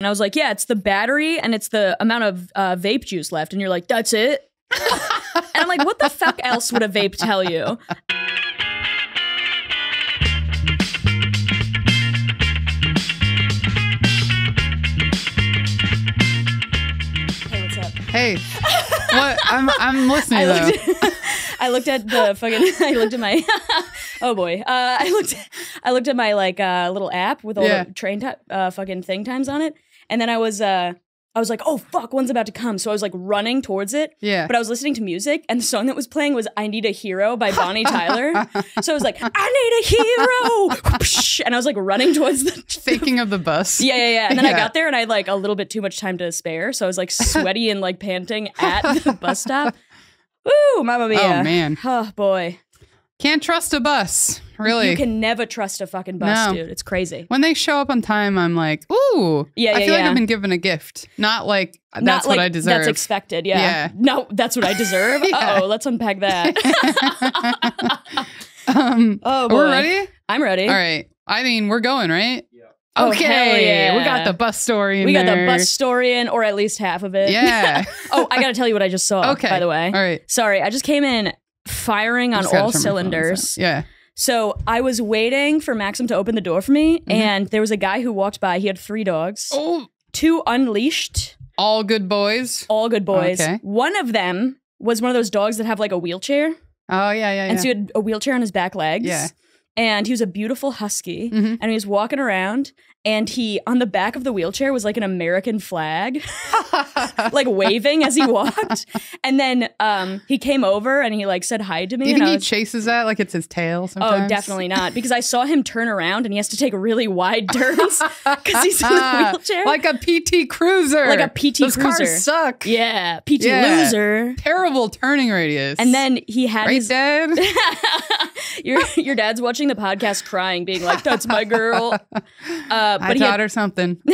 And I was like, yeah, it's the battery and it's the amount of uh, vape juice left. And you're like, that's it. and I'm like, what the fuck else would a vape tell you? Hey, what's up? Hey, what? I'm I'm listening I though. looked, I looked at the fucking. I looked at my. oh boy. Uh, I looked. I looked at my like uh, little app with all Yeah. the train ti uh, fucking thing times on it, and then I was. Uh, I was like, oh fuck, one's about to come. So I was like running towards it, Yeah. but I was listening to music, and the song that was playing was "I Need a Hero" by Bonnie Tyler. so I was like, I need a hero, and I was like running towards the. Thinking of the bus. Yeah, yeah, yeah. And then I got there and I had like a little bit too much time to spare. So I was like sweaty and like panting at the bus stop. Ooh, mamma mia. Oh man, Oh boy. Can't trust a bus. Really. You can never trust a fucking bus, No. dude. It's crazy. when they show up on time, I'm like, ooh. Yeah, I yeah, feel like. I've been given a gift, not like that's Not what like I deserve. That's expected, yeah. Yeah. No, that's what I deserve. Yeah. Oh, let's unpack that. um, oh boy. we're ready. I'm ready. All right. I mean, we're going right. Oh, okay, yeah. we got the bus story. In We got the bus story in, or at least half of it. Yeah. oh, I gotta tell you what I just saw, Okay. by the way. All right. Sorry, I just came in firing on all turn my phone cylinders. Yeah. So I was waiting for Maxim to open the door for me, Mhm. and there was a guy who walked by. He had three dogs, Oh. Two unleashed, all good boys. all good boys. Okay. One of them was one of those dogs that have like a wheelchair, Oh yeah, yeah, yeah. and so he had a wheelchair on his back legs. Yeah. And he was a beautiful husky, Mhm. and he was walking around, and he on the back of the wheelchair was like an American flag, like waving as he walked. And then um, he came over and he like said hi to me. Do you and think he was, chases that like it's his tail? Sometimes? Oh, definitely not. Because I saw him turn around and he has to take really wide turns because he's in the wheelchair. like a PT Cruiser, Like a PT Those Cruiser. cars suck. yeah, PT Yeah. loser. Terrible turning radius. And then he had right, his. Dad. your your dad's watching the podcast, crying, being like, "That's my girl." Uh, I but he taught had, her something.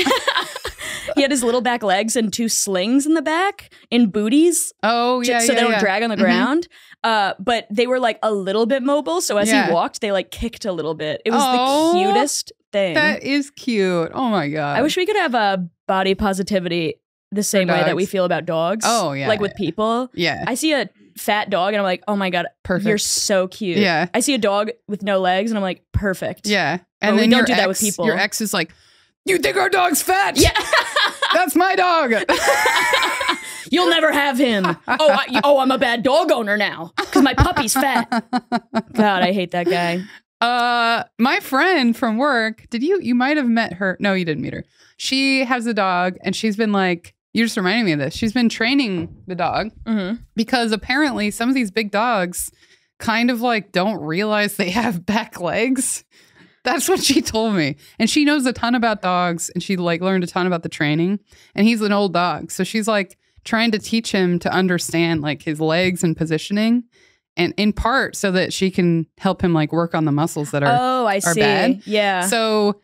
he had his little back legs and two slings in the back in booties, Oh yeah, so yeah, they don't yeah. drag on the Mhm. ground. Uh, but they were like a little bit mobile, so as Yeah. he walked, they like kicked a little bit. It was Oh, the cutest thing. That is cute. Oh my god. I wish we could have a body positivity the same way that we feel about dogs. Oh, yeah. like with people. Yeah. I see a fat dog and I'm like, oh my god, Perfect. you're so cute. Yeah. I see a dog with no legs and I'm like, perfect. yeah. And we then don't do that with ex- people. Your ex is like, "You think our dog's fat? Yeah. That's my dog." You'll never have him. oh, I, oh, I'm a bad dog owner now because my puppy's fat. God, I hate that guy. Uh, my friend from work. Did you? You might have met her. No, you didn't meet her. She has a dog, and she's been like. You just reminded me of this. She's been training the dog hmm because apparently some of these big dogs kind of like don't realize they have back legs. That's what she told me. And she knows a ton about dogs and she like learned a ton about the training. And he's an old dog. So she's like trying to teach him to understand like his legs and positioning. And in part so that she can help him like work on the muscles that are Oh, I see. bad. Yeah. so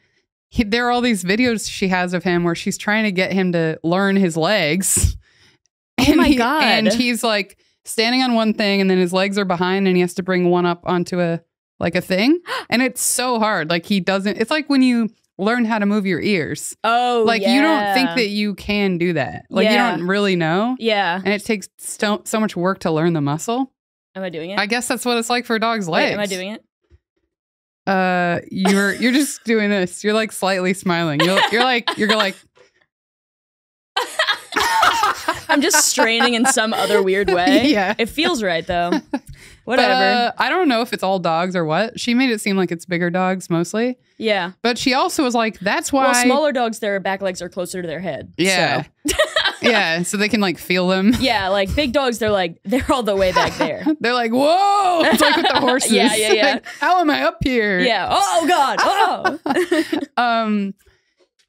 he, there are all these videos she has of him where she's trying to get him to learn his legs. Oh my he- God. And he's like standing on one thing and then his legs are behind and he has to bring one up onto a like a thing. And it's so hard. Like he doesn't it's like when you learn how to move your ears. oh, like you don't think that you can do that. Like Yeah. you don't really know. Yeah. And it takes so, so much work to learn the muscle. Am I doing it? I guess that's what it's like for a dog's Wait, legs. am I doing it? Uh, you're you're just doing this. You're like slightly smiling. You're you're like you're like I'm just straining in some other weird way. Yeah. It feels right though. But, Whatever. uh, I don't know if it's all dogs or what. She made it seem like it's bigger dogs mostly. yeah. But she also was like, that's why. Well, smaller dogs, their back legs are closer to their head. Yeah. So. yeah. So they can like feel them. Yeah, like big dogs, they're like they're all the way back there. They're like, whoa! It's like with the horses. Yeah, yeah, yeah. Like, How am I up here? yeah. Oh God. Oh. Um,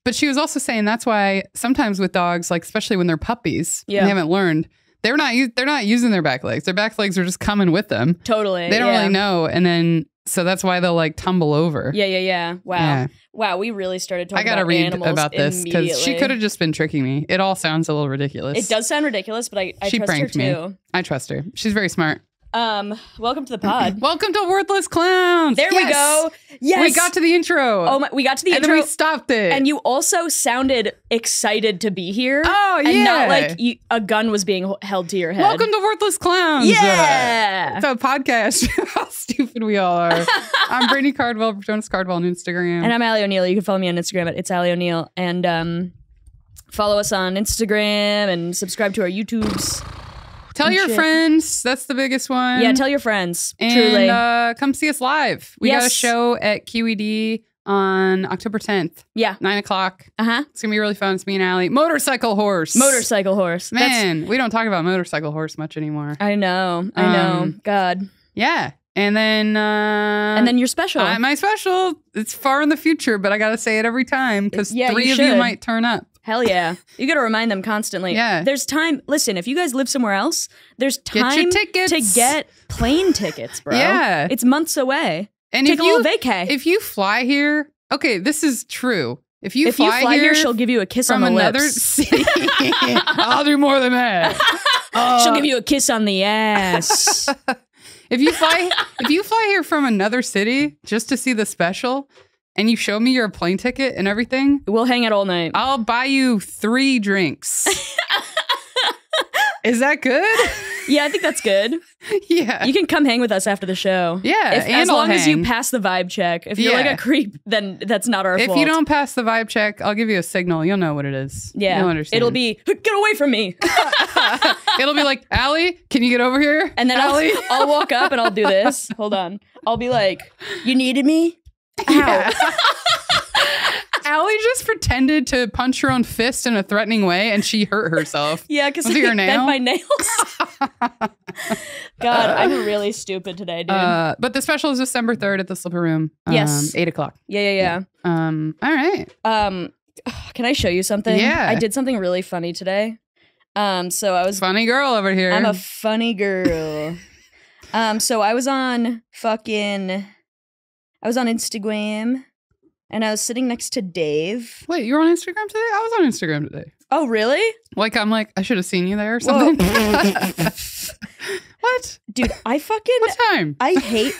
but she was also saying that's why sometimes with dogs, like especially when they're puppies, Yeah. they haven't learned, they're not they're not using their back legs. Their back legs are just coming with them. totally. They don't yeah. really know, and then so that's why they'll like tumble over. Yeah, yeah, yeah. Wow. Yeah. Wow. We really started talking. I gotta about read about this because she could have just been tricking me. It all sounds a little ridiculous. It does sound ridiculous, but I, I She trust her pranked me. I trust her. She's very smart. Um, welcome to the pod. Welcome to Worthless Clowns. There we go. Yes, We got to the intro. Oh my, we got to the and intro, then we stopped it. and you also sounded excited to be here. oh yeah. and not like you, a gun was being held to your head. Welcome to Worthless Clowns. Yeah. It's a podcast. How stupid we all are. I'm Brittany Cardwell, Jonas Cardwell on Instagram. And I'm Ali O'Neill. You can follow me on Instagram at it's Ali O'Neill. And um, follow us on Instagram and subscribe to our YouTubes. Tell your shit. friends. That's the biggest one. yeah, tell your friends. and truly. uh, come see us live. We got a show at QED on October 10th, yeah. nine o'clock. Uh huh. It's gonna be really fun. It's me and Ali. Motorcycle horse. Motorcycle horse. That's- Man, we don't talk about motorcycle horse much anymore. I know. I know. Um, God. Yeah. And then uh And then you're special. uh, my special, it's far in the future, but I gotta say it every time because Yeah, three of you might turn up. Hell yeah. You got to remind them constantly. Yeah. There's time. Listen, if you guys live somewhere else, there's time tickets. to get plane tickets, bro. Yeah. It's months away. And Take if you vacay. if you fly here, okay, this is true. If you if fly, you fly here, here, she'll give you a kiss on the another lips. city, I'll do more than that. She'll Uh, give you a kiss on the ass. If you fly if you fly here from another city just to see the special and you show me your plane ticket and everything, we'll hang out all night. I'll buy you 3 drinks. Is that good? Yeah, I think that's good. yeah. You can come hang with us after the show. yeah, If, as I'll long as you pass the vibe check. If you're like a creep, then that's not our if fault. you don't pass the vibe check, I'll give you a signal. You'll know what it is. yeah, You'll understand. it'll be get away from me, It'll be like, Ali, can you get over here? and then I'll, I'll walk up and I'll do this. Hold on, I'll be like, "You needed me." Yeah. Ali just pretended to punch her own fist in a threatening way and she hurt herself. Yeah, because I your bent nail? my nails. God, I'm really stupid today, dude. Uh, but the special is December 3rd at the Slipper Room. Um, Yes. 8 o'clock. yeah, yeah, yeah. Um, all right. Um, can I show you something? Yeah. I did something really funny today. Um, so I was Funny girl over here. I'm a funny girl. um, so I was on fucking I was on Instagram and I was sitting next to Dave. Wait, you were on Instagram today? I was on Instagram today. Oh, really? Like, I'm like, I should have seen you there or something. what? Dude, I fucking What time? I hate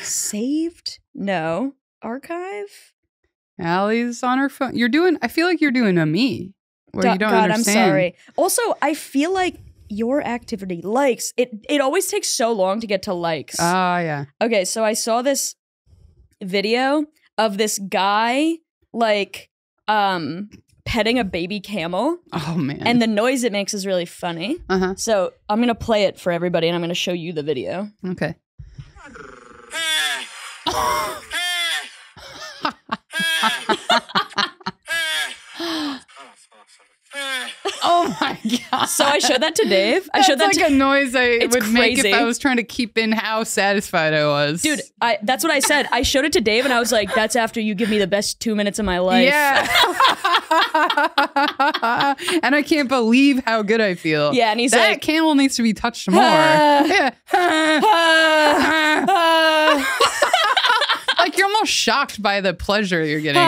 saved? No. Archive? Ali's on her phone. You're doing, I feel like you're doing a me where Da- you don't God, understand. I'm sorry. Also, I feel like your activity likes it it always takes so long to get to likes. Ah, yeah. Okay, so I saw this video of this guy like um petting a baby camel Oh, man. and the noise it makes is really funny. uh huh. So, I'm going to play it for everybody and I'm going to show you the video. Okay. Oh my god! So, I showed that to Dave. I That's showed that like to a noise I It's would make if. I was trying to keep in how satisfied I was. Dude, I that's what I said. I showed it to Dave and I was like, that's after you give me the best 2 minutes of my life. Yeah. and I can't believe how good I feel. Yeah, and he's that like- camel needs to be touched more. Yeah. Ah, ah, like you're almost shocked by the pleasure you're getting.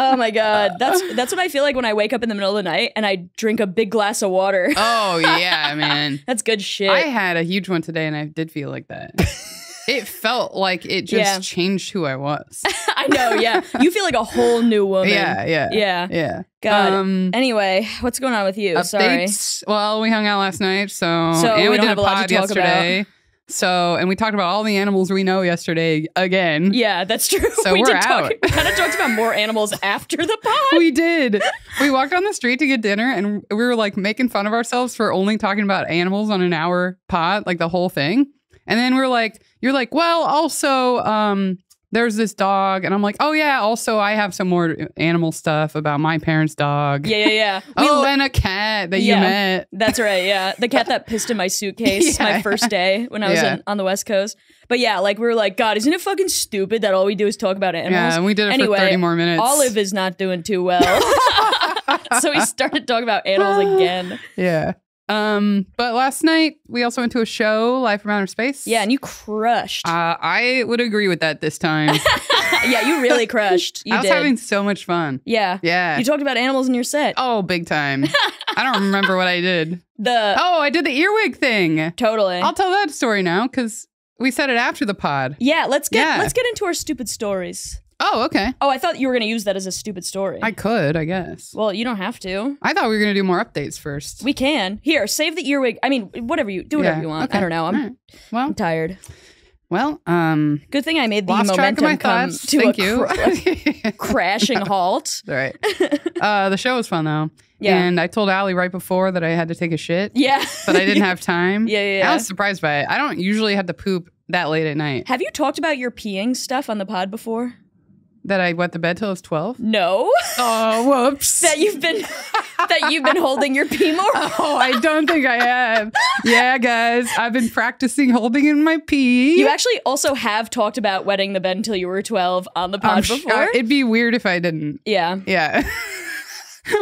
Oh my god. That's that's what I feel like when I wake up in the middle of the night and I drink a big glass of water. oh yeah, man. That's good shit. I had a huge one today and I did feel like that. it felt like it just Yeah. changed who I was. I know, yeah. You feel like a whole new woman. Yeah, yeah. Yeah. Yeah. God. Um, Anyway, what's going on with you? Sorry. Well, we hung out last night, so, So and we we, did have a pod talk about. So, and we talked about all the animals we know yesterday again. Yeah, that's true. So we we're did talk out. we kind of talked about more animals after the pod. We did. We walked down the street to get dinner and we were like making fun of ourselves for only talking about animals on an hour pod, like the whole thing. And then we're like, you're like, well, also, um, there's this dog. And I'm like, oh, yeah, also, I have some more animal stuff about my parents' dog. Yeah, yeah, yeah. Oh, and a cat that Yeah. you met. That's right. Yeah, the cat that pissed in my suitcase my first day when I was Yeah. in, on the West Coast. But yeah, like we were like, God, isn't it fucking stupid that all we do is talk about animals? Yeah, and we did it Anyway, for 30 more minutes. Olive is not doing too well, so we started talking about animals again. Yeah. Um, but last night we also went to a show, Life from Outer Space. Yeah, and you crushed. Uh, I would agree with that this time. yeah, you really crushed. You I was did. having so much fun. yeah. Yeah. You talked about animals in your set. oh, big time. I don't remember what I did. The Oh, I did the earwig thing. totally. I'll tell that story now because we said it after the pod. yeah, let's get Yeah. let's get into our stupid stories. Oh, okay. Oh, I thought you were going to use that as a stupid story. I could, I guess. well, you don't have to. I thought we were gonna do more updates first. We can. Here, save the earwig. I mean, whatever you do whatever Yeah, you want. okay. I don't know. I'm, All right. Well, I'm tired. well, um, Good thing I made the lost track of momentum my come thoughts. to Thank a you. cra- crashing halt. All right. Uh, the show was fun though. Yeah. And I told Ali right before that I had to take a shit, Yeah. but I didn't have time. Yeah, yeah, yeah. I was surprised by it. I don't usually have to poop that late at night. Have you talked about your peeing stuff on the pod before? That I went to bed till I was 12. No. Oh, whoops. that you've been that you've been holding your pee more. Oh, I don't think I have. Yeah, guys, I've been practicing holding in my pee. You actually also have talked about wetting the bed until you were 12 on the pod I'm before. sure- it'd be weird if I didn't. yeah. Yeah.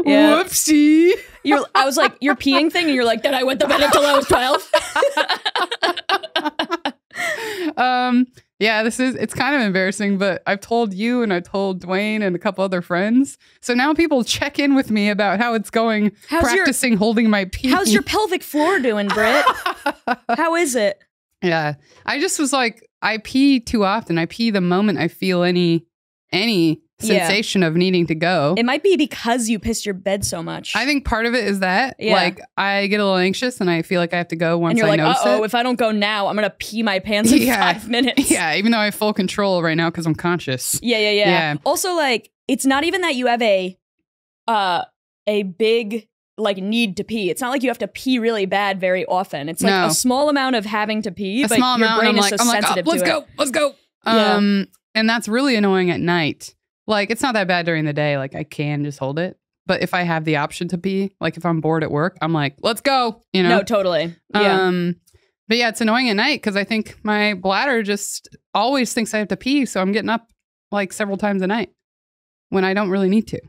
Yeah. Whoopsie. You're, I was like, you're peeing thing, and you're like, then I wet the bed until I was 12. Um, yeah, this is it's kind of embarrassing, but I've told you and I told Dwayne and a couple other friends. So now people check in with me about how it's going How's your- practicing holding my pee. How's your pelvic floor doing, Britt? How is it? Yeah. I just was like, I pee too often. I pee the moment I feel any any Yeah. sensation of needing to go. It might be because you pissed your bed so much. I think part of it is that Yeah. like I get a little anxious and I feel like I have to go once and you're I like, uh oh, if I don't go now, I'm gonna pee my pants in Yeah. five minutes. yeah, even though I have full control right now because I'm conscious. Yeah, yeah, yeah. Yeah. Also, like, it's not even that you have a uh a big like need to pee. It's not like you have to pee really bad very often. It's like No. a small amount of having to pee, a but small your amount. brain is like, so I'm like, oh, let's to go, it. let's go. Yeah. Um, and that's really annoying at night. Like it's not that bad during the day. Like I can just hold it. But if I have the option to pee, like if I'm bored at work, I'm like, let's go. You know. No, totally. Yeah. Um, but yeah, it's annoying at night because I think my bladder just always thinks I have to pee, so I'm getting up like several times a night when I don't really need to.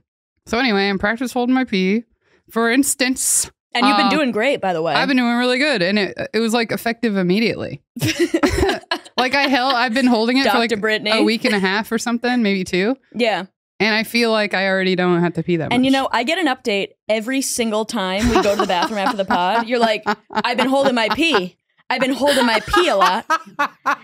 So anyway, I'm practice holding my pee. For instance, and you've been uh, doing great, by the way. I've been doing really good, and it it was like effective immediately. Like I held, I've been holding it Dr. for like Brittany. a week and a half or something, maybe two, Yeah. and I feel like I already don't have to pee that much. And you know, I get an update every single time we go to the bathroom after the pod. You're like, I've been holding my pee. I've been holding my pee a lot.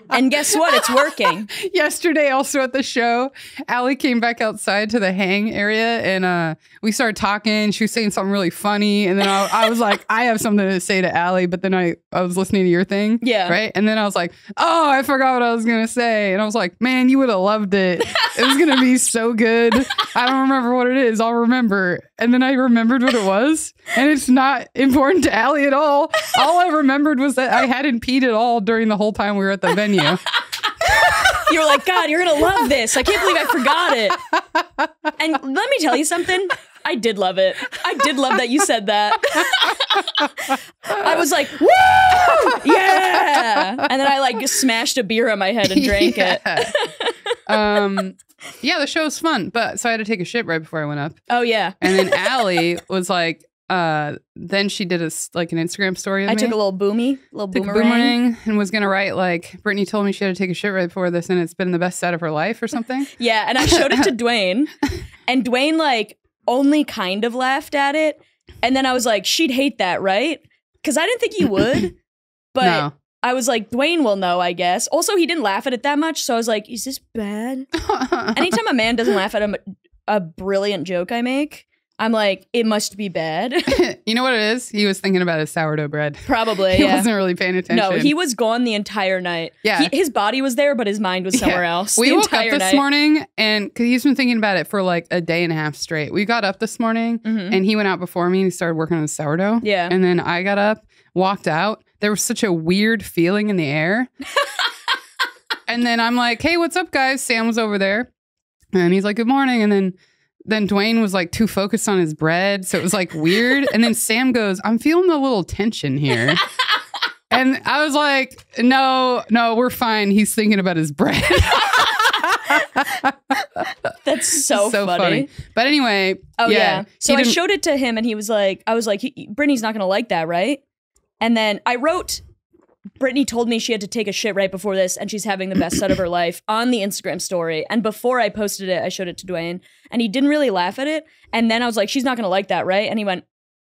And guess what? It's working. yesterday also at the show Ali came back outside to the hang area and uh we started talking. She was saying something really funny. And then I, I was like I have something to say to Ali but then I I was listening to your thing. Yeah. right? And then I was like oh I forgot what I was gonna say. And I was like man you would have loved it. It was gonna be so good. I don't remember what it is. I'll remember and then I remembered what it was and it's not important to Ali at all all I remembered was that I hadn't peed at all during the whole time we were at the venue You were like, God, you're going to love this. I can't believe I forgot it. And let me tell you something. I did love it. I did love that you said that. I was like, woo! Yeah. And then I like smashed a beer on my head and drank it. it. um, yeah, the show was fun, but so I had to take a shit right before I went up, Oh, yeah. and then Ali was like, uh, then she did a like an Instagram story. Of I me, took a little boomy, little took boomerang. boomerang, and was gonna write like Brittany told me she had to take a shit right before this, and it's been the best set of her life or something. Yeah, and I showed it to Dwayne, and Dwayne like only kind of laughed at it, and then I was like, "She'd hate that, right?" Because I didn't think he would, but no, I was like, "Dwayne will know, I guess." Also, he didn't laugh at it that much, so I was like, "Is this bad?" Anytime a man doesn't laugh at a, a brilliant joke I make, I'm like, "It must be bad." you know what it is? He was thinking about his sourdough bread. Probably, He yeah. wasn't really paying attention. No, he was gone the entire night. Yeah. He- his body was there, but his mind was somewhere Yeah. else. We woke up this night. morning, and because he's been thinking about it for like a day and a half straight. We got up this morning, Mhm. and he went out before me and he started working on the sourdough. Yeah. And then I got up, walked out. There was such a weird feeling in the air. and then I'm like, hey, what's up, guys? Sam was over there. And he's like, good morning. And then then Dwayne was like too focused on his bread. So it was like weird. and then Sam goes, I'm feeling a little tension here. and I was like, no, no, we're fine. He's thinking about his bread. That's so, so funny. But anyway, Oh yeah. yeah. So I showed it to him, and he was like, "I was like, Brittany's not gonna like that, right?" And then I wrote, Brittany told me she had to take a shit right before this, and she's having the best set of her life on the Instagram story. And before I posted it, I showed it to Dwayne, and he didn't really laugh at it. And then I was like, she's not gonna like that, right? And he went,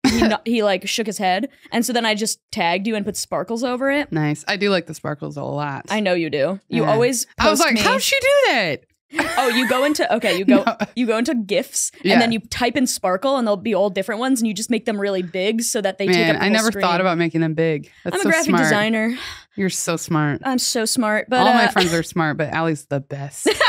he, no- he like shook his head. And so then I just tagged you and put sparkles over it. Nice. I do like the sparkles a lot. I know you do. You Yeah. always. I was like, me- how'd she do that? Oh, you go into okay, you go No. you go into gifs Yeah. and then you type in sparkle and they'll be all different ones and you just make them really big so that they take Man, up. the I never screen. thought about making them big. That's I'm a so graphic smart. designer. You're so smart. I'm so smart, but All uh, my friends are smart, but Ali's the best.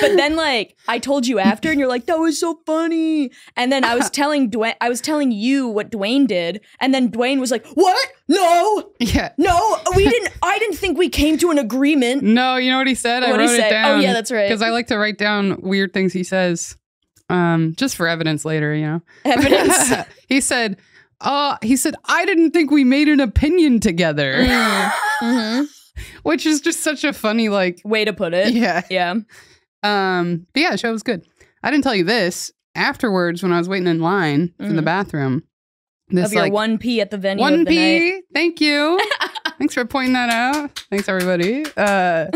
but then like I told you after and you're like that was so funny. And then I was telling Dwayne I was telling you what Dwayne did and then Dwayne was like, "What? No. yeah. No, we didn't I didn't think we came to an agreement." No, you know what he said? I What'd he wrote say? it Oh, yeah, that's right. Because I like to write down weird things he says, um, just for evidence later. You know, Evidence. he said, "Uh, he said I didn't think we made an opinion together," hmm which is just such a funny like. Way to put it. Yeah. Yeah. Um. But yeah, the show was good. I didn't tell you this afterwards when I was waiting in line for the Mhm. bathroom. This of your like one P at the venue. one of the night. P. Thank you. Thanks for pointing that out. Thanks everybody. Uh,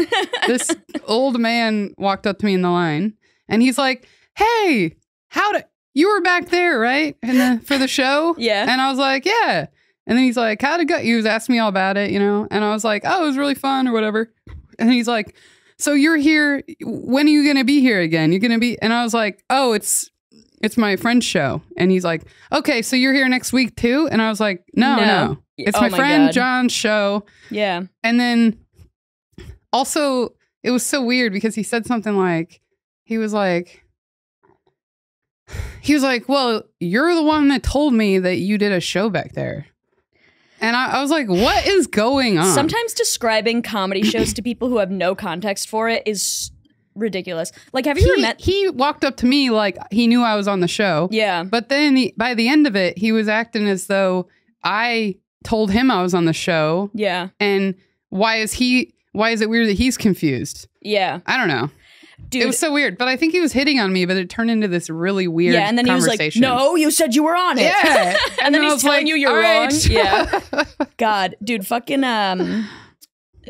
this old man walked up to me in the line and he's like, "Hey, how did you were back there, right? In the for the show?" Yeah. And I was like, "Yeah." And then he's like, "How'd it go?" He was asking me all about it, you know. And I was like, "Oh, it was really fun or whatever." And he's like, "So you're here? When are you gonna be here again? You're gonna be?" And I was like, "Oh, it's." It's my friend's show. And he's like, okay, so you're here next week too? And I was like, no, No. no. It's Oh my, my friend God. John's show. Yeah. And then also, it was so weird because he said something like, he was like, he was like, well, you're the one that told me that you did a show back there. And I, I was like, what is going on? Sometimes describing comedy shows to people who have no context for it is ridiculous. Like, have you ever met? he walked up to me like he knew I was on the show. Yeah. But then he, by the end of it, he was acting as though I told him I was on the show. Yeah. And why is he, why is it weird that he's confused? Yeah. I don't know. Dude. it was so weird, but I think he was hitting on me, but it turned into this really weird yeah. And then he was like, no, you said you were on it. Yeah. and then I he's telling like, you you're wrong. right." Yeah. God, dude, fucking um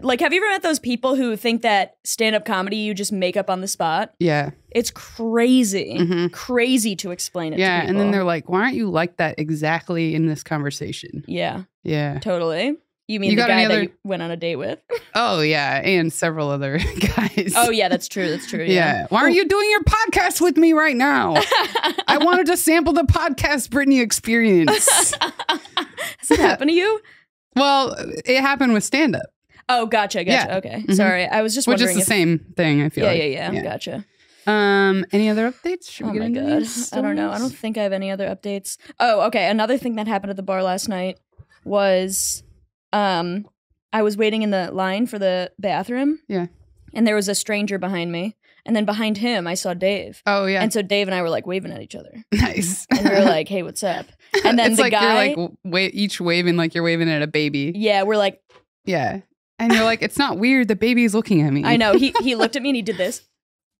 like have you ever met those people who think that stand-up comedy you just make up on the spot? yeah. It's crazy. Mhm. Crazy to explain it Yeah. And then they're like, why aren't you like that exactly in this conversation? Yeah, Yeah. totally. You mean You the got guy any that you went on a date with? Oh, yeah. And several other guys. oh yeah, that's true. That's true. Yeah. Yeah. Why aren't you doing your podcast with me right now? I wanted to sample the podcast Brittany experience. Has it happened to you? well, it happened with stand up, Oh, gotcha, gotcha. Yeah. Okay, Mhm. sorry. I was just which is the if- same thing, I feel Yeah, like. yeah, yeah, Gotcha. Um, any other updates? Should Oh we get my god. I don't know. I don't think I have any other updates. Oh, okay. Another thing that happened at the bar last night was um I was waiting in the line for the bathroom. Yeah. And there was a stranger behind me. And then behind him I saw Dave. Oh yeah, And so Dave and I were like waving at each other. nice. And we were like, hey, what's up? And then it's the like guy you're like wa- each waving like you're waving at a baby. Yeah, we're like, Yeah, and you're like, it's not weird. The baby's looking at me. I know. He he looked at me and he did this.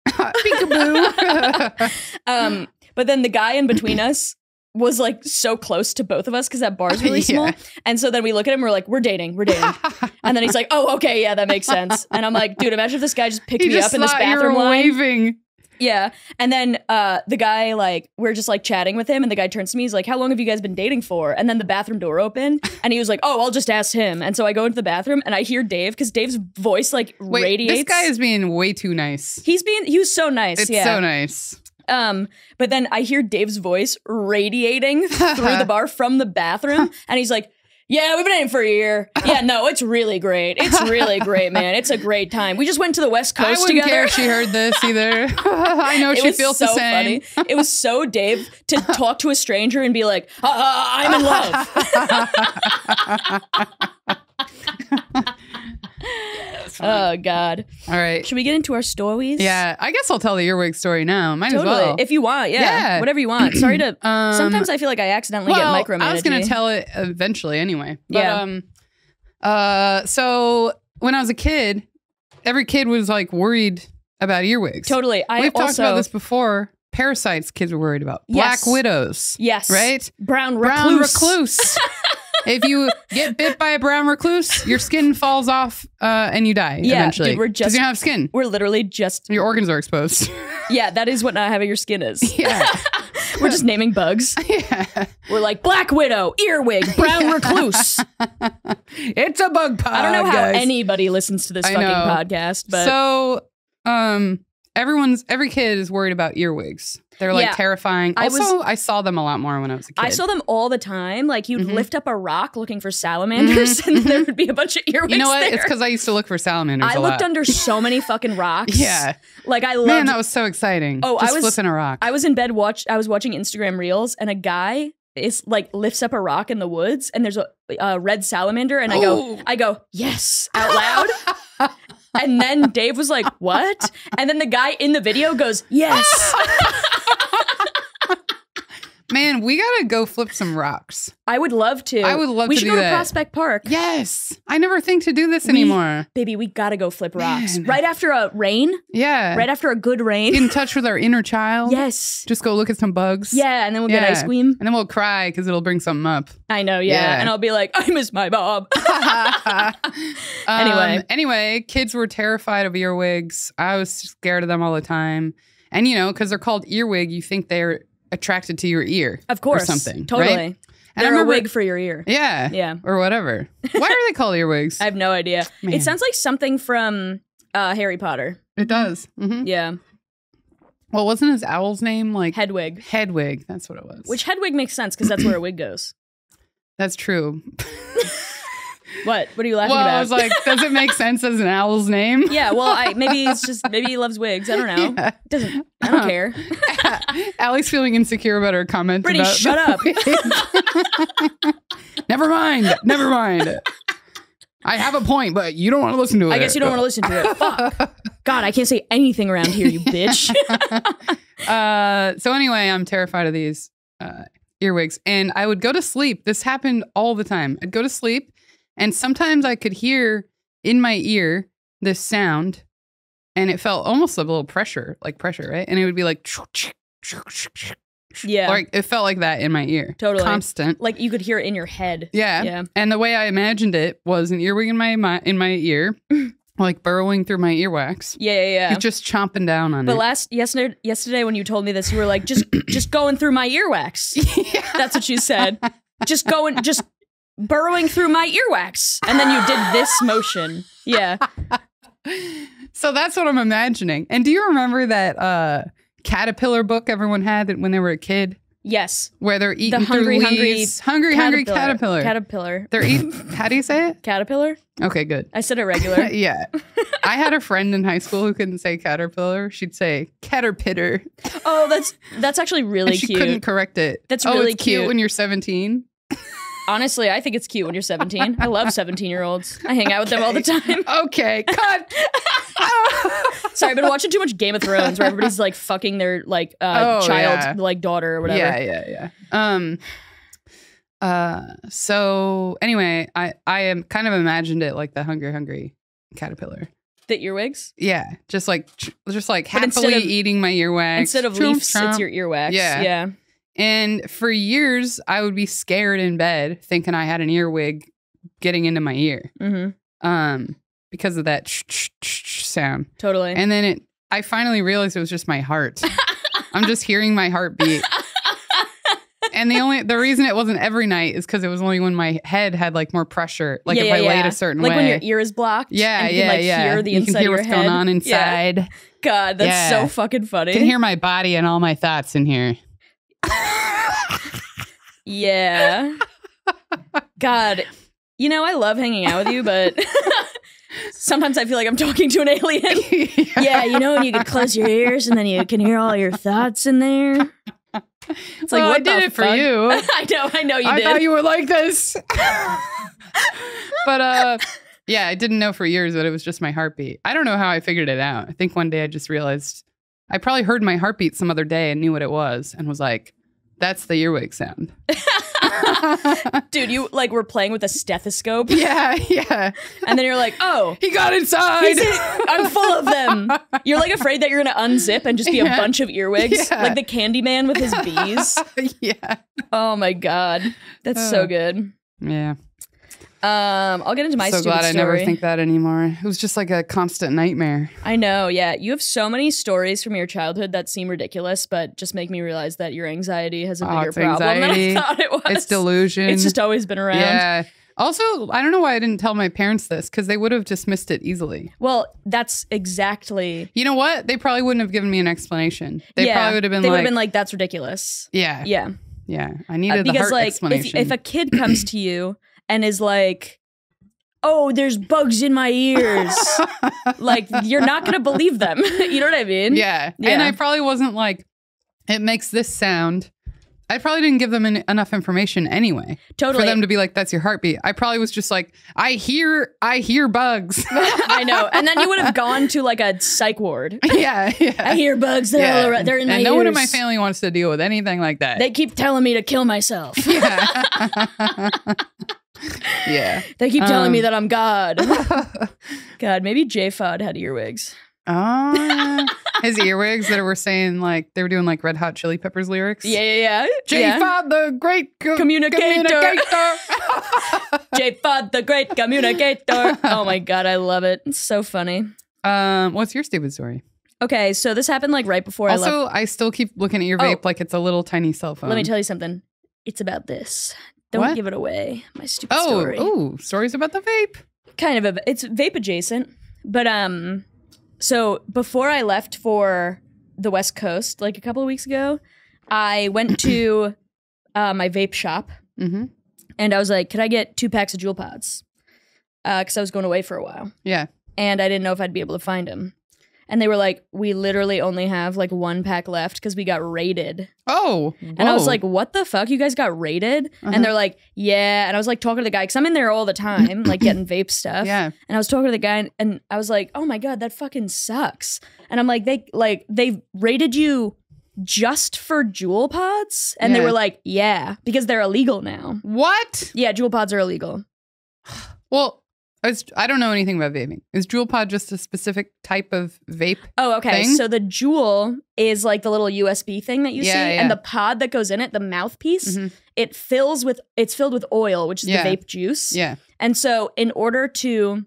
Peekaboo. Um, but then the guy in between us was like so close to both of us because that bar's really small. Yeah. And so then we look at him, we're like, we're dating, we're dating. And then he's like, oh, okay, yeah, that makes sense. And I'm like, dude, imagine if this guy just picked he me just up in this bathroom line. waving. Yeah. And then uh, the guy, like, we're just like chatting with him, and the guy turns to me, he's like, how long have you guys been dating for? And then the bathroom door opened, and he was like, oh, I'll just ask him. And so I go into the bathroom, and I hear Dave, because Dave's voice, like, Wait, radiates. this guy is being way too nice. He's being, he was so nice. It's yeah. so nice. Um, but then I hear Dave's voice radiating through the bar from the bathroom, and he's like, "Yeah, we've been dating for a year. Yeah, no, it's really great. It's really great, man. It's a great time. We just went to the West I Coast wouldn't together." care if she heard this either. I know It she was feels so the same. funny. It was so Dave to talk to a stranger and be like, uh, uh, "I'm in love." Oh God! All right. Should we get into our stories? Yeah, I guess I'll tell the earwig story now. Might totally. as well. If you want, yeah, Yeah. whatever you want. Sorry to. Um, Sometimes I feel like I accidentally well, get micromanaged. I was going to tell it eventually anyway. But, Yeah. Um, uh, so when I was a kid, every kid was like worried about earwigs. Totally. I We've also talked about this before. parasites kids were worried about. Black Yes. widows. Yes. Right? Brown Brown recluse. if you get bit by a brown recluse, your skin falls off uh, and you die Yeah, eventually. dude, we're just- you don't have skin. We're literally just Your organs are exposed. yeah. That is what not having your skin is. yeah. We're just naming bugs. yeah. We're like black widow, earwig, brown recluse. It's a bug pod. I don't know how guys. anybody listens to this I fucking know. podcast, but so, um, everyone's every kid is worried about earwigs. They're like Yeah. terrifying. I Also, I saw them a lot more when I was a kid. I saw them all the time. Like you'd Mhm. lift up a rock looking for salamanders, and there would be a bunch of earwigs. You know what? There. It's because I used to look for salamanders. I looked lot. under so many fucking rocks. Yeah, like I loved. man, that was so exciting. Oh, I was- flipping a rock. I was in bed watch. I was watching Instagram reels, and a guy is like lifts up a rock in the woods, and there's a, a red salamander, and I go. I go, yes, out loud. and then Dave was like, "What?" And then the guy in the video goes, "Yes." Man, we gotta go flip some rocks. I would love to. I would love we to should do go that. to Prospect Park. Yes, I never think to do this We- anymore. Baby, we gotta go flip rocks. Man. Right after a rain, Yeah, right after a good get rain. in touch with our inner child. yes. just go look at some bugs. Yeah, and then we'll get ice cream. and then we'll cry because it'll bring something up. I know, yeah. Yeah. And I'll be like, I miss my mom. anyway, Anyway. anyway, kids were terrified of earwigs. I was scared of them all the time, and you know, because they're called earwig, you think they're attracted to your ear, of course. something, Totally. right? And They're a wig for your ear. Yeah, Yeah. or whatever. Why are they called earwigs? I have no idea. Man. It sounds like something from uh, Harry Potter. it does. hmm Yeah. Well, wasn't his owl's name like Hedwig. Hedwig? That's what it was. Which Hedwig makes sense because that's where a wig goes. that's true. What? What are you laughing well, about? I was like, does it make sense as an owl's name? yeah, well, I maybe it's just maybe he loves wigs. I don't know. Yeah. Doesn't I don't care. Ali's feeling insecure about her comment. Brittany, about shut up. never mind. Never mind. I have a point, but you don't want to listen to it. I guess you don't want to listen to it. Fuck. God, I can't say anything around here, you bitch. uh, so anyway, I'm terrified of these uh, earwigs, and I would go to sleep. This happened all the time. I'd go to sleep, and sometimes I could hear in my ear this sound, and it felt almost like a little pressure, like pressure, right? And it would be like, Yeah. like it felt like that in my ear, Totally. constant. like you could hear it in your head. Yeah. Yeah. And the way I imagined it was an earwig in my, my in my ear, like burrowing through my earwax. Yeah, yeah, yeah. Just chomping down on But it. last yesterday, yesterday when you told me this, you were like, just just going through my earwax. yeah. That's what you said. Just going, just burrowing through my earwax, and then you did this motion. Yeah, so that's what I'm imagining. And do you remember that uh, caterpillar book everyone had that when they were a kid, yes. where they're eating hungry, through hungry leaves? hungry, hungry caterpillar. Caterpillar. they're eating. How do you say it? Caterpillar. Okay, good. I said it regular. yeah, I had a friend in high school who couldn't say caterpillar. She'd say caterpillar, oh, that's that's actually really and she cute. couldn't correct it. That's oh, really it's cute cute. when you're 17. Honestly, I think it's cute when you're 17. I love 17 year olds. I hang out with them all the time. Okay, cut. Sorry, I've been watching too much Game of Thrones where everybody's like fucking their like uh, Oh, child, yeah. like daughter or whatever. Yeah, yeah, yeah. Um uh so anyway, I I am kind of imagined it like the hungry hungry caterpillar. The earwigs. Yeah, just like just like But happily of- eating my earwax. Instead of leaves, it's your earwax. Yeah. Yeah. And for years I would be scared in bed thinking I had an earwig getting into my ear. Mm-hmm. Um because of that sound. Totally. And then it I finally realized it was just my heart. I'm just hearing my heartbeat. And the only the reason it wasn't every night is because it was only when my head had like more pressure. Like Yeah, if yeah, I laid yeah. a certain like way. when your ear is blocked. yeah, and you yeah, can, like, yeah. Hear the you inside can hear of your what's head. going on inside. God, that's so fucking funny. Can hear my body and all my thoughts in here. Yeah. God, you know I love hanging out with you, but sometimes I feel like I'm talking to an alien. yeah, you know, you could close your ears and then you can hear all your thoughts in there. It's like Well, what I did it for fuck? you. I know, I know you I did. thought you were like this. but uh yeah, I didn't know for years that it was just my heartbeat. I don't know how I figured it out. I think one day I just realized I probably heard my heartbeat some other day and knew what it was and was like, that's the earwig sound. Dude, you like were playing with a stethoscope yeah, yeah. and then you're like, oh, He got inside. I'm full of them. You're like afraid that you're gonna unzip and just be a bunch of earwigs, Yeah. like the Candyman with his bees. yeah. Oh my god. That's so Uh, good. Yeah. Um, I'll get into my so glad I story. never think that anymore. It was just like a constant nightmare. I know, yeah. You have so many stories from your childhood that seem ridiculous, but just make me realize that your anxiety has a Oh, bigger problem anxiety. than I thought it was. It's delusion. It's just always been around. Yeah. Also, I don't know why I didn't tell my parents this because they would have dismissed it easily. Well, that's exactly. You know what? They probably wouldn't have given me an explanation. They yeah, probably would have been They would like, have been like, "That's ridiculous." yeah, yeah, Yeah, I Uh, needed the because heart like if, explanation. if a kid comes to you and is like, "Oh, there's bugs in my ears," like you're not gonna believe them. you know what I mean? yeah. and I probably wasn't like, it makes this sound. I probably didn't give them en- enough information anyway totally. for them to be like, "That's your heartbeat." I probably was just like, "I hear, I hear bugs." I know. And then you would have gone to like a psych ward. yeah, yeah. I hear bugs. They're all around. They're in my and no one in my family wants to deal with anything like that. They keep telling me to kill myself. yeah. Yeah. They keep telling me Um, that I'm God. God, maybe J Fod had earwigs. Ah, his earwigs that were saying like they were doing like Red Hot Chili Peppers lyrics. Yeah, yeah, yeah. J yeah. Fod, the great co- Communicator. communicator. J Fod, the great communicator. Oh my God, I love it. It's so funny. um, what's your stupid story? Okay, so this happened like right before I left. also, I still keep looking at your Oh. vape like it's a little tiny cell phone. Let me tell you something. It's about this. Don't What? give it away. My stupid Oh, story. oh, stories about the vape. kind of a it's vape adjacent but um so before i left for the west coast like a couple of weeks ago i went to uh, my vape shop Mm-hmm. and i was like could i get two packs of Juul pods because i was going away for a while Yeah. and i didn't know if i'd be able to find them and they were like we literally only have like one pack left because we got raided Oh, and I was like, what the fuck? You guys got raided? Uh-huh. And they're like, yeah. And I was like talking to the guy, because I'm in there all the time, like getting vape stuff. yeah. And I was talking to the guy and, and I was like, "Oh my god, that fucking sucks." And I'm like, "They like they rated you just for Juul pods?" And they were like, "Yeah, because they're illegal now." What? Yeah, Juul pods are illegal. Well, was, I don't know anything about vaping. Is Juul Pod just a specific type of vape? Oh, okay. Thing? So the Juul is like the little USB thing that you Yeah, see yeah. and the pod that goes in it, the mouthpiece, Mhm. it fills with it's filled with oil, which is Yeah. the vape juice. Yeah. And so in order to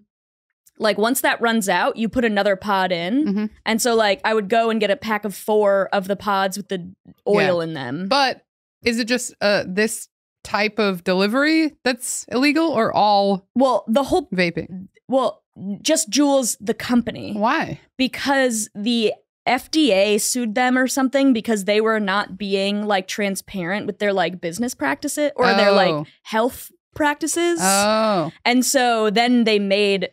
like once that runs out, you put another pod in. Mhm. And so like I would go and get a pack of 4 of the pods with the oil in them. But is it just uh, this type of delivery that's illegal or all well, the whole vaping? well, just Juuls the company Why? because the FDA sued them or something because they were not being like transparent with their like business practices or their Oh. like health practices. Oh. And so then they made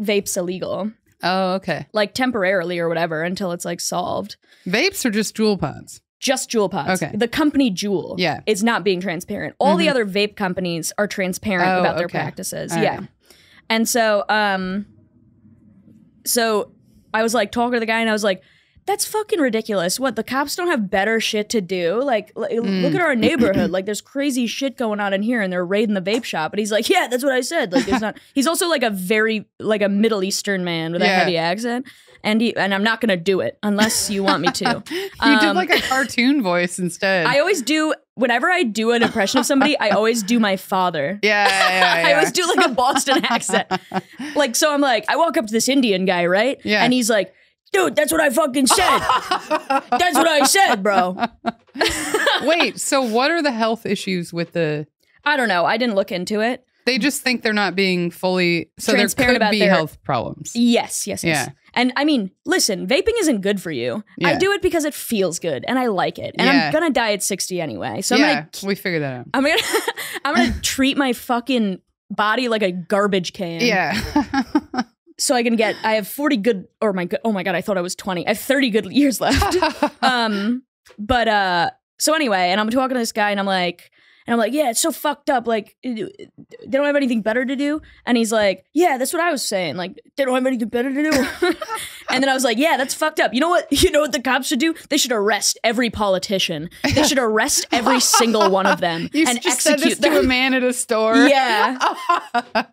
vapes illegal, Oh, okay. like temporarily or whatever, until it's like solved. Vapes are just Juul pods. Just Juul pods. Okay. The company Juul Yeah. is not being transparent. All the Mhm. other vape companies are transparent Oh, about their okay. practices. All yeah. right. And so um so I was like talking to the guy and I was like that's fucking ridiculous. What the cops don't have better shit to do? Like, l- Mm. look at our neighborhood. Like, there's crazy shit going on in here, and they're raiding the vape shop. And he's like, "Yeah, that's what I said." Like, there's not. He's also like a very like a Middle Eastern man with a heavy accent, and he and I'm not gonna do it unless you want me to. you Um, did like a cartoon voice instead. I always do whenever I do an impression of somebody, I always do my father. yeah, yeah, yeah. I always do like a Boston accent. Like so I'm like, I walk up to this Indian guy, right? Yeah. And he's like, dude, that's what I fucking said. that's what I said, bro. Wait, so what are the health issues with the I don't know. I didn't look into it. They just think they're not being fully so there could about be their- health problems. Yes, yes, yes. Yeah. And I mean, listen, vaping isn't good for you. I do it because it feels good and I like it. And Yeah. I'm gonna die at 60 anyway. So I'm yeah, gonna we figure that out. I'm gonna I'm gonna treat my fucking body like a garbage can. Yeah. so I can get I have 40 good or my good oh my god, I thought I was 20. I have 30 good years left. um but uh so anyway, and I'm talking to this guy and I'm like And I'm like, yeah, it's so fucked up. Like, they don't have anything better to do. And he's like, yeah, that's what I was saying. Like, they don't have anything better to do. and then I was like, yeah, that's fucked up. You know what? You know what the cops should do? They should arrest every politician. They should arrest every single one of them You and execute this to a man at a store. Yeah,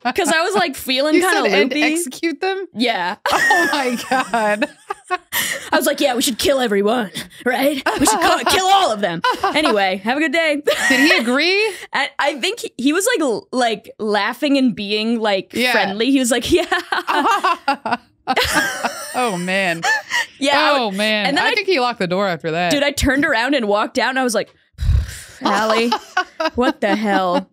because I was like feeling kind of and loopy. execute them. yeah, Oh my god. I was like, yeah, we should kill everyone, right? We should ca- kill all of them. Anyway, have a good day. Did he agree? And I think he, he was like like laughing and being like Yeah. friendly. He was like, yeah, oh man. yeah. Oh man. and then I, I- think he locked the door after that. Dude, I turned around and walked out, and I was like, Ali, what the hell?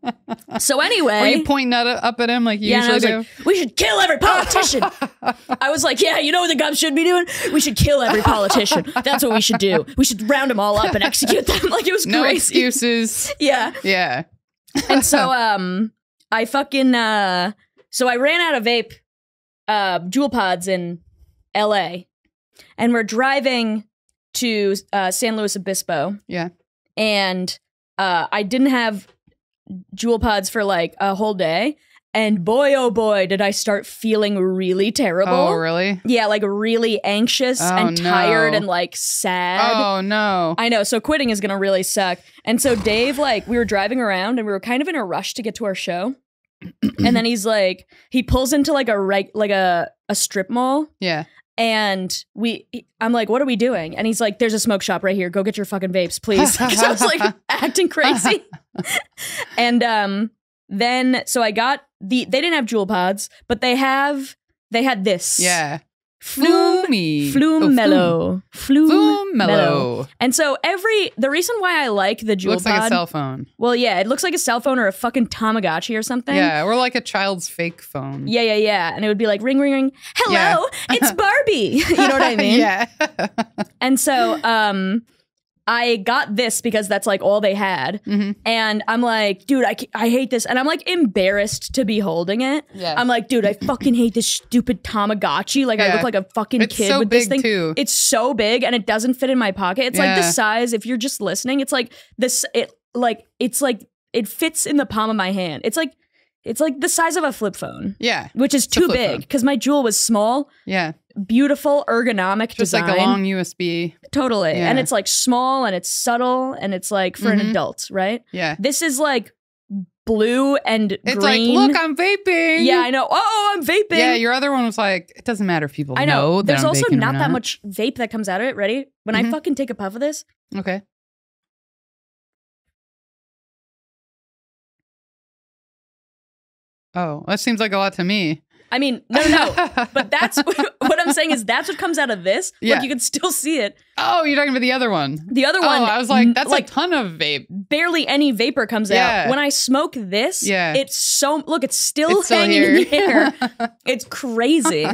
So Were anyway, you pointing at, up at him like you yeah, and I was usually like, we should kill every politician. I was like, yeah, you know what the cops should be doing? We should kill every politician. That's what we should do. We should round them all up and execute them. Like it was do? No crazy. excuses. Yeah. Yeah. and so um I fucking uh so I ran out of vape uh Juul pods in LA and we're driving to uh San Luis Obispo Yeah. and uh I didn't have Juul pods for like a whole day and boy oh boy did I start feeling really terrible. Oh really? Yeah, like really anxious Oh, and tired no. and like sad. Oh no. I know. So quitting is going to really suck. And so Dave, like, we were driving around and we were kind of in a rush to get to our show. and then he's like, he pulls into like a right, like a a strip mall, Yeah. And we, I'm like, what are we doing? And he's like, there's a smoke shop right here. Go get your fucking vapes, please. Because I was like acting crazy. and um, then so I got the. They didn't have Juul pods, but they have. They had this. Yeah. Flume. Flumey. Flume Oh, mellow. Flume, Flume mellow. mellow. And so every the reason why I like the Juul Looks pod, like a cell phone. well, yeah, it looks like a cell phone or a fucking Tamagotchi or something. Yeah, or like a child's fake phone. yeah, yeah, yeah. And it would be like ring, ring, ring. Hello, Yeah. it's Barbie. you know what I mean? yeah. And so, um, I got this because that's like all they had, Mhm. and I'm like, dude, I, I hate this, and I'm like embarrassed to be holding it. Yeah. I'm like, dude, I fucking hate this stupid Tamagotchi. Like I look like a fucking It's kid so with this thing. too. It's so big and it doesn't fit in my pocket. It's like the size. If you're just listening, it's like this. It like it's like it fits in the palm of my hand. It's like it's like the size of a flip phone, Yeah. which is too big because my Juul was small, Yeah. beautiful, ergonomic Just design. like a long USB. totally, and it's like small and it's subtle and it's like for an Mhm. adult, right? Yeah. This is like blue and It's green. like, look, I'm vaping. yeah, I know. Oh, I'm vaping. Yeah, your other one was like, it doesn't matter if people I know. that There's I'm also or not that much vape that comes out of it. Ready? When I Mhm. fucking take a puff of this, Okay. Oh, that seems like a lot to me. I mean, no, no, no. but that's what I'm saying is that's what comes out of this. Yeah. Look, you can still see it. oh, you're talking about the other one. The other Oh, one, I was like, that's like a ton of vape. barely any vapor comes Yeah. out. When I smoke this, Yeah. it's so look, it's still It's hanging in the here. air. It's crazy.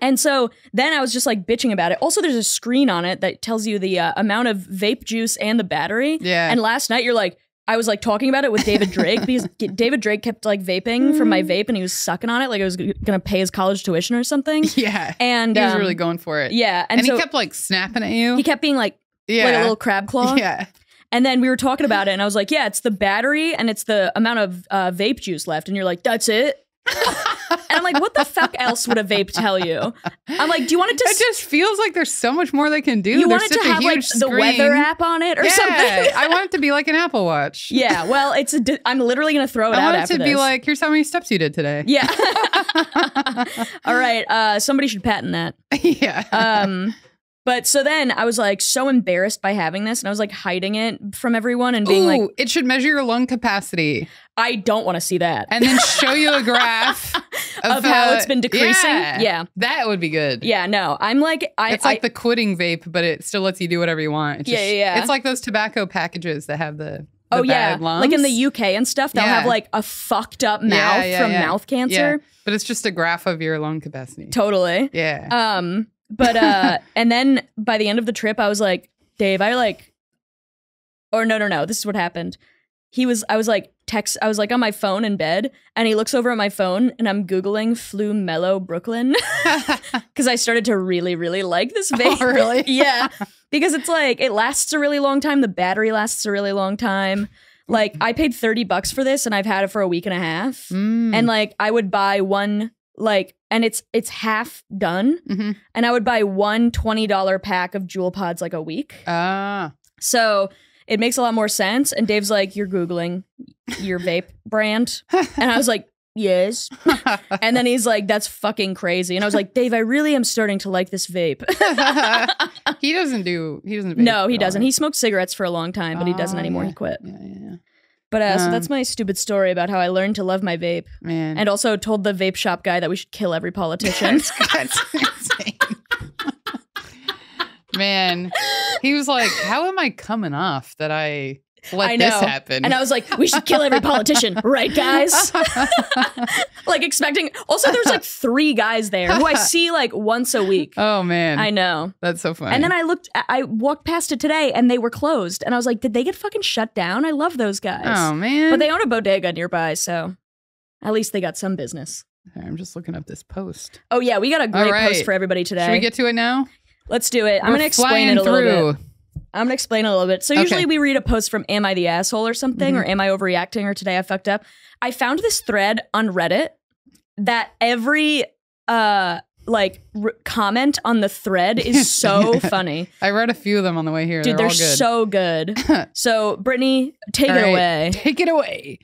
and so then I was just like bitching about it. Also, there's a screen on it that tells you the uh, amount of vape juice and the battery. Yeah. And last night you're like, I was like talking about it with David Drake because David Drake kept like vaping from my vape and he was sucking on it like I was g- gonna pay his college tuition or something. yeah. And he was um, really going for it. yeah, and, And, so he kept like snapping at you. he kept being like yeah. like a little crab claw. Yeah. And then we were talking about it, and I was like, "Yeah, it's the battery and it's the amount of uh, vape juice left." And you're like, "That's it." And I'm like, "What the fuck else would a vape tell you?" I'm like, "Do you want it to? It just feels like there's so much more they can do. you There's want it to have like huge the weather app on it or yeah, something?" I want it to be like an Apple Watch. yeah. Well, it's a. Di- I'm literally gonna throw it I out want it to be like, here's how many steps you did today. Yeah. All right. Uh, somebody should patent that. yeah. Um, but so then I was like so embarrassed by having this, and I was like hiding it from everyone and being Ooh, like, it should measure your lung capacity I don't want to see that. and then show you a graph Of how uh, it's been decreasing? Yeah, Yeah. that would be good. yeah. No, I'm like, I. It's like I- the quitting vape, but it still lets you do whatever you want. It's Yeah, just- yeah. It's like those tobacco packages that have the, the Oh yeah, lungs. like in the UK and stuff, they'll Yeah. have like a fucked up mouth Yeah, from mouth cancer. but it's just a graph of your lung capacity. Totally. Yeah. Um, but uh, and then by the end of the trip, I was like, Dave, I like, or no, no, no, this is what happened. He was, I was like, text, I was like on my phone in bed, and he looks over at my phone, and I'm googling flu mellow Brooklyn because I started to really, really like this vape. Oh, really? yeah, because it's like it lasts a really long time. The battery lasts a really long time. Like I paid 30 bucks for this and I've had it for a week and a half. Mm. And like I would buy one like and it's it's half done Mhm. and I would buy one $20 pack of Juul Pods like a week. ah, So it makes a lot more sense. And Dave's like, You're Googling your vape brand. And I was like, Yes. And then he's like, That's fucking crazy. And I was like, Dave, I really am starting to like this vape. he doesn't do. He doesn't. no, he doesn't. right? He smoked cigarettes for a long time, but he doesn't Oh, anymore. yeah. He quit. Yeah, yeah, yeah. But uh, so Um, that's my stupid story about how I learned to love my vape Man, and also told the vape shop guy that we should kill every politician. That's, that's insane. Man, he was like, "How am I coming off that I let I this know. happen?" and I was like, we should kill every politician, right, guys? like expecting. Also, there's like three guys there who I see like once a week. "Oh man, I know. that's so funny." And then I looked, I- walked past it today and they were closed. And I was like, did they get fucking shut down? I love those guys. oh man, But they own a bodega nearby, so at least they got some business. I'm just looking up this post. Oh, yeah, we got a great right. post for everybody today. Should we get to it now? Let's do it. I'm going to explain it a little through. bit. I'm going to explain a little bit. So, usually Okay. we read a post from Am I the Asshole or something, Mm-hmm. or Am I Overreacting, or Today I Fucked Up. I found this thread on Reddit that every, uh, like r- comment on the thread is so funny. I read a few of them on the way here. Dude, they're, they're, all good. so good. so, Brittany, take All it right, away. Take it away.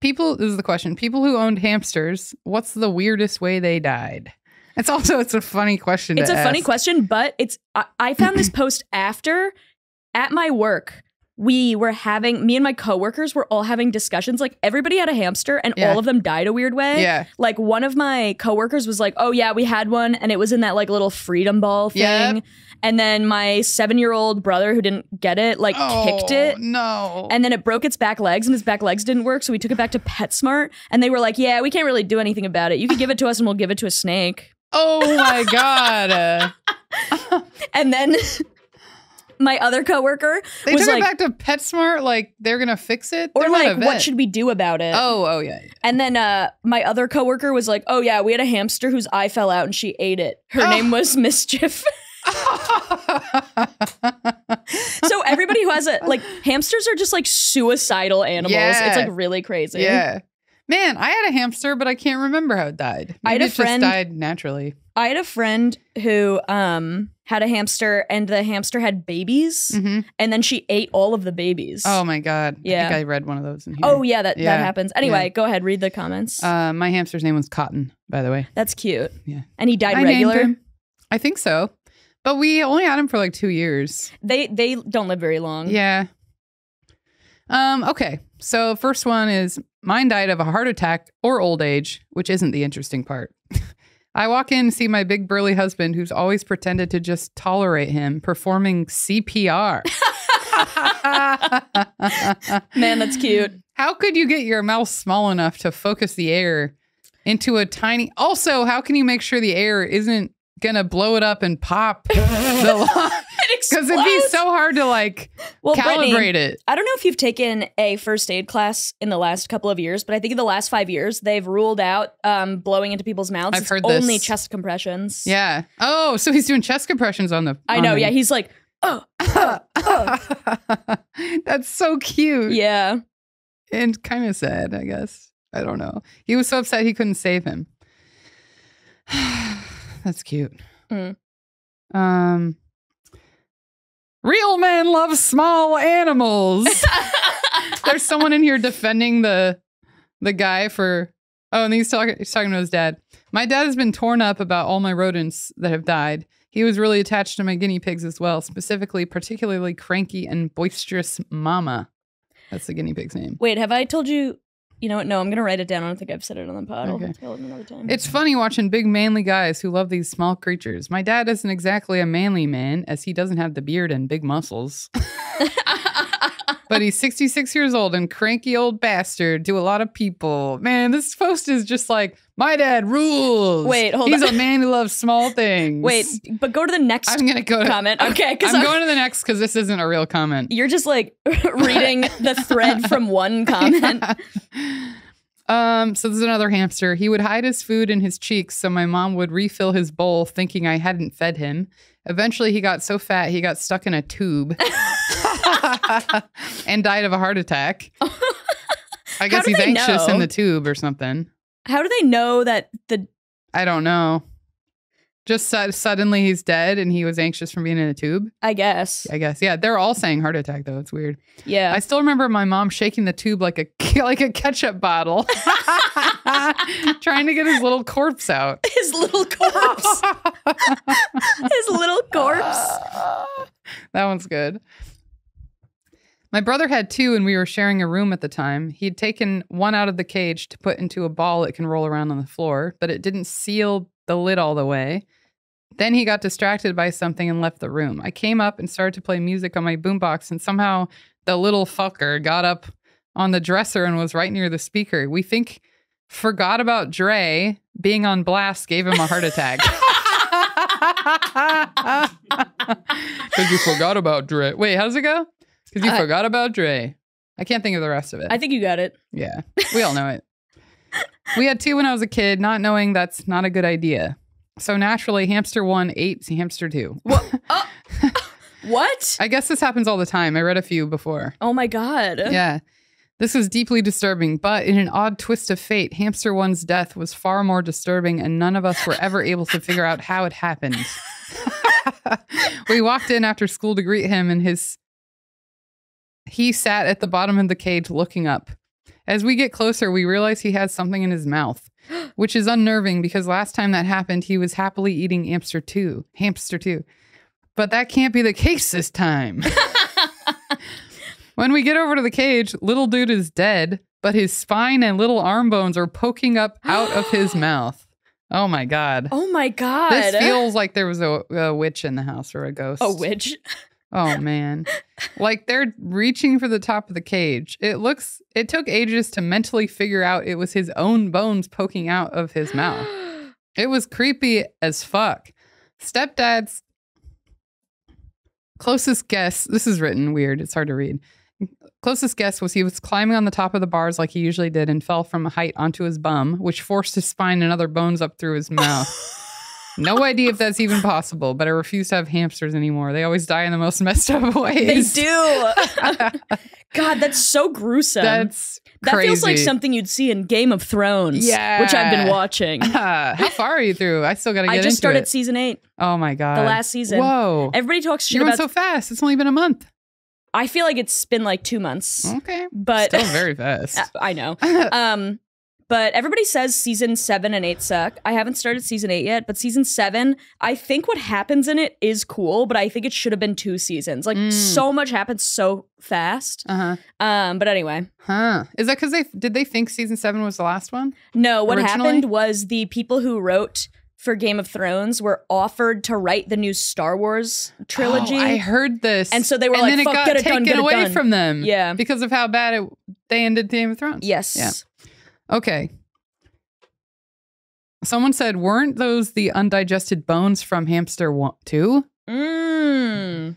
People, this is the question. People who owned hamsters, what's the weirdest way they died? It's also it's a funny question. It's a to funny question, but it's I, I found this post after at my work. We were having me and my coworkers were all having discussions. Like everybody had a hamster, and Yeah. all of them died a weird way. Yeah. Like one of my coworkers was like, "Oh yeah, we had one, and it was in that like little freedom ball thing." Yep. And then my seven-year-old brother, who didn't get it, like kicked it. Oh, No. And then it broke its back legs, and its back legs didn't work. So we took it back to PetSmart, and they were like, "Yeah, we can't really do anything about it. You could give it to us, and we'll give it to a snake." oh my god. And then my other coworker they was took like, it back to PetSmart. Like they're gonna fix it, or They're like, what should we do about it? Oh, oh yeah. yeah. And then uh, my other coworker was like, oh yeah, we had a hamster whose eye fell out and she ate it. Her Oh. name was Mischief. so everybody who has a like hamsters are just like suicidal animals. Yeah. It's like really crazy. yeah. Man, I had a hamster, but I can't remember how it died. I had a it friend- just died naturally. I had a friend who um had a hamster and the hamster had babies hmm and then she ate all of the babies. Oh my god. I Yeah. think I read one of those in here. Oh yeah, that Yeah. that happens. Anyway, go ahead, read the comments. Uh, my hamster's name was Cotton, by the way. That's cute. Yeah. And he died I regular. I think so. But we only had him for like two years. They they don't live very long. Yeah. Um, okay. So first one is mine died of a heart attack or old age, which isn't the interesting part. I walk in and see my big burly husband who's always pretended to just tolerate him performing CPR. Man, that's cute. How could you get your mouth small enough to focus the air into a tiny Also, how can you make sure the air isn't gonna blow it up and pop the because it'd be so hard to like well, calibrate Brittany, it. I don't know if you've taken a first aid class in the last couple of years, but I think in the last five years they've ruled out um, blowing into people's mouths. I've It's heard only this. chest compressions. Yeah. Oh, so he's doing chest compressions on the. I on know. the- Yeah, he's like, oh, That's so cute. yeah. And kind of sad, I guess. I don't know. He was so upset he couldn't save him. That's cute. Mm. Um, real men love small animals. There's someone in here defending the the guy for. Oh, and he's talking. He's talking to his dad. My dad has been torn up about all my rodents that have died. He was really attached to my guinea pigs as well, specifically, particularly cranky and boisterous Mama. That's the guinea pig's name. Wait, have I told you? You know what? No, I'm gonna write it down. I don't think I've said it on the pod. Okay. I'll tell it another time. It's funny watching big manly guys who love these small creatures. My dad isn't exactly a manly man, as he doesn't have the beard and big muscles. but he's 66 years old and cranky old bastard to a lot of people. Man, this post is just like, my dad rules. Wait, hold He's on. a man who loves small things. Wait, but go to the next I'm gonna go to comment. Okay, because I'm going to the next because this isn't a real comment. you're just like reading the thread from one comment. Um, so there's another hamster. He would hide his food in his cheeks so my mom would refill his bowl thinking I hadn't fed him. Eventually he got so fat he got stuck in a tube. and died of a heart attack. I guess he's anxious in the tube or something. How do they know that the I don't know. Just su- suddenly he's dead and he was anxious from being in a tube. I guess. I guess. Yeah, they're all saying heart attack though. It's weird. Yeah. I still remember my mom shaking the tube like a like a ketchup bottle, trying to get his little corpse out. His little corpse. His little corpse. that one's good. My brother had two, and we were sharing a room at the time. He'd taken one out of the cage to put into a ball that can roll around on the floor, but it didn't seal the lid all the way. Then he got distracted by something and left the room. I came up and started to play music on my boombox, and somehow the little fucker got up on the dresser and was right near the speaker. We think forgot about Dre being on blast gave him a heart attack. Because you forgot about Dre. Wait, how does it go? Because you I- forgot about Dre. I can't think of the rest of it. I think you got it. yeah, we all know it. We had two when I was a kid, not knowing that's not a good idea. So naturally, hamster one ate hamster two. Uh, uh, what? I guess this happens all the time. I read a few before. Oh my god. Yeah. This was deeply disturbing, but in an odd twist of fate, Hamster One's death was far more disturbing, and none of us were ever able to figure out how it happened. we walked in after school to greet him, and his he sat at the bottom of the cage looking up. As we get closer, we realize he has something in his mouth, which is unnerving because last time that happened, he was happily eating hamster two, hamster two. But that can't be the case this time. When we get over to the cage, little dude is dead, but his spine and little arm bones are poking up out of his mouth. Oh my god. Oh my god. This feels like there was a, a witch in the house or a ghost. a witch. Oh man. like they're reaching for the top of the cage. It looks it took ages to mentally figure out it was his own bones poking out of his mouth. It was creepy as fuck. Stepdad's closest guess, this is written weird, it's hard to read. Closest guess was he was climbing on the top of the bars like he usually did and fell from a height onto his bum, which forced his spine and other bones up through his mouth. no idea if that's even possible, but I refuse to have hamsters anymore. They always die in the most messed up ways. they do. god, that's so gruesome. That's that crazy. feels like something you'd see in Game of Thrones. Yeah. Which I've been watching. Ah, how far are you through? I still got to get I just started it. season eight, Oh my god, the last season. Whoa, Everybody talks shit you went about so fast. It's only been a month. I feel like it's been like two months. Okay, But still very fast. I know. Um, but everybody says season seven and eight suck. I haven't started season eight yet, but season seven, I think what happens in it is cool, but I think it should have been two seasons. Like Mm. so much happens so fast. Uh huh. Um, but anyway, Huh? Is that because they did they think season seven was the last one? no, what Originally? happened was the people who wrote for Game of Thrones were offered to write the new Star Wars trilogy. Oh, I heard this, And so they were and like, then it "Fuck, got get it taken done, get it away done." from them. Yeah. because of how bad it they ended Game of Thrones. yes. Yeah. Okay. Someone said, weren't those the undigested bones from Hamster One Two? Mm.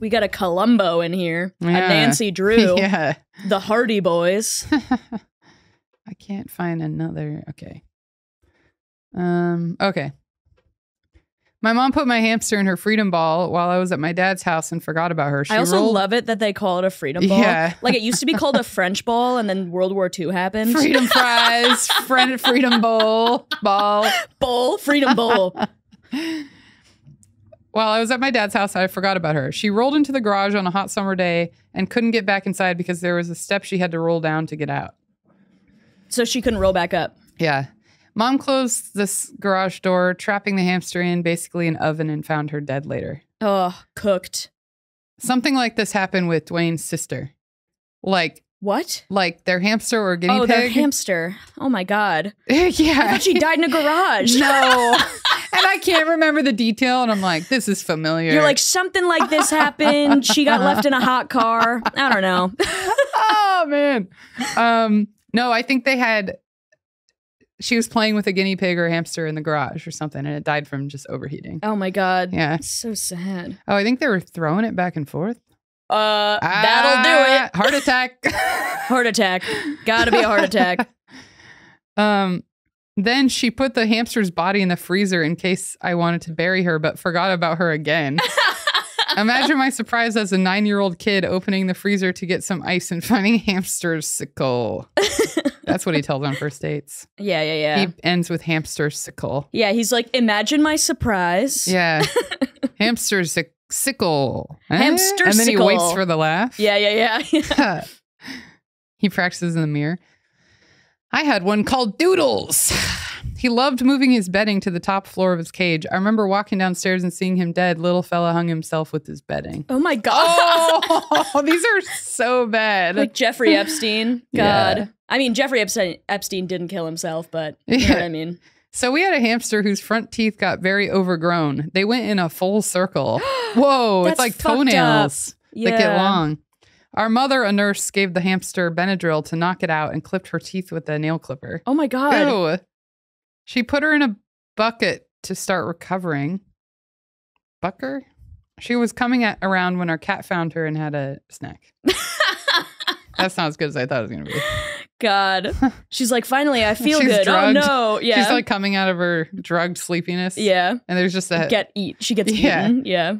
We got a Columbo in here, Yeah. a Nancy Drew, yeah. the Hardy Boys. I can't find another. Okay. Um. Okay. My mom put my hamster in her freedom ball while I was at my dad's house and forgot about her. She I also rolled love it that they call it a freedom ball. Yeah. Like it used to be called a French ball, and then World War II happened. freedom fries, friend freedom bowl ball. bowl, freedom bowl. While I was at my dad's house, I forgot about her. She rolled into the garage on a hot summer day and couldn't get back inside because there was a step she had to roll down to get out. so she couldn't roll back up. Yeah. Mom closed this garage door, trapping the hamster in basically an oven, and found her dead later. Oh, cooked. Something like this happened with Dwayne's sister. Like, What? like their hamster or guinea oh, their hamster. Oh my god. Yeah. she died in a garage. no. and I can't remember the detail, and I'm like, this is familiar. You're like something like this happened. She got left in a hot car. I don't know. oh man. Um, no, I think they had. She was playing with a guinea pig or hamster in the garage or something, and it died from just overheating. Oh my god. Yeah. It's so sad. Oh, I think they were throwing it back and forth. Uh, that'll do Ah, it. Heart attack. Heart attack. Gotta be a heart attack. um. Then she put the hamster's body in the freezer in case I wanted to bury her, but forgot about her again. Imagine my surprise as a nine year old kid opening the freezer to get some ice and finding hamster sickle. That's what he tells on first dates. yeah, yeah, yeah. He ends with hamster sickle. yeah, he's like, imagine my surprise. Yeah. hamster sick- sickle. Eh? Hamster And then he waits for the laugh. Yeah, yeah, yeah. he practices in the mirror. I had one called Doodles. He loved moving his bedding to the top floor of his cage. I remember walking downstairs and seeing him dead. Little fella hung himself with his bedding. oh my god. Oh, these are so bad. like Jeffrey Epstein. God. Yeah. I mean, Jeffrey Epstein, Epstein didn't kill himself, but you know what I mean. So we had a hamster whose front teeth got very overgrown. They went in a full circle. Whoa, That's it's like fucked up. toenails Yeah. that get long. Our mother, a nurse, gave the hamster Benadryl to knock it out and clipped her teeth with a nail clipper. Oh my god. Ew. She put her in a bucket to start recovering. Bucker? She was coming at, around when our cat found her and had a snack. That's not as good as I thought it was going to be. God. She's like, finally, I feel She's good. drugged. Oh no. Yeah. She's like coming out of her drugged sleepiness. yeah. And there's just that. Get eat. She gets Yeah. eaten. Yeah.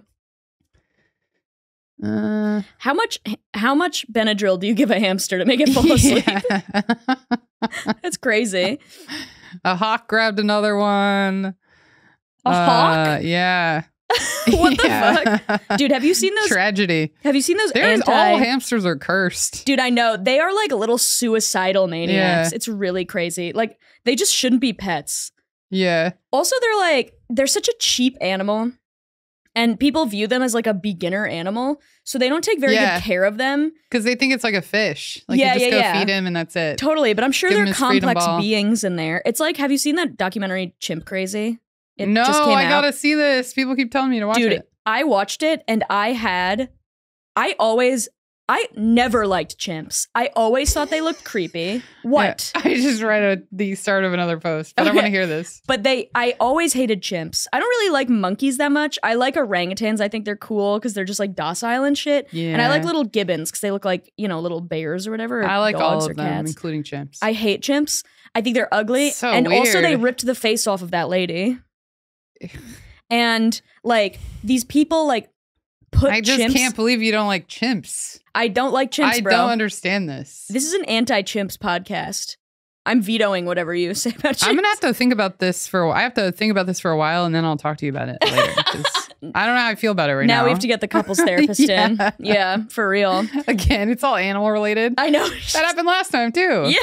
Uh, How much? How much Benadryl do you give a hamster to make it fall asleep? yeah. That's crazy. A hawk grabbed another one. A Uh, hawk? Yeah. What the fuck, dude? Have you seen those? Tragedy. have you seen those There's anti? all hamsters are cursed. Dude, I know they are like little suicidal maniacs. Yeah. It's really crazy. Like they just shouldn't be pets. Yeah. Also, they're like they're such a cheap animal, and people view them as like a beginner animal, so they don't take very Yeah. good care of them. Because they think it's like a fish. Like Yeah, you just yeah, go yeah. feed him and that's it. Totally, but I'm sure Give they're complex beings in there. It's like, have you seen that documentary Chimp Crazy? It no, just came I out. gotta see this. People keep telling me to watch Dude, it. I watched it and I had, I always, I never liked chimps. I always thought they looked creepy. What? Yeah. I just read a, the start of another post, but I want to hear this. But they, I always hated chimps. I don't really like monkeys that much. I like orangutans. I think they're cool because they're just like docile and shit. Yeah. And I like little gibbons because they look like, you know, little bears or whatever. or I like all of them, cats. including chimps. I hate chimps. I think they're ugly. So and also they ripped the face off of that lady. and like these people like put I just chimps. can't believe you don't like chimps. I don't like chimps, I bro. don't understand this. this is an anti-chimps podcast. I'm vetoing whatever you say about chimps. I'm gonna have to think about this for. a while. I have to think about this for a while, and then I'll talk to you about it later. I don't know how I feel about it right now. now we have to get the couples therapist in. Yeah. Yeah, for real. Again, it's all animal related. I know. That happened last time too. Yeah.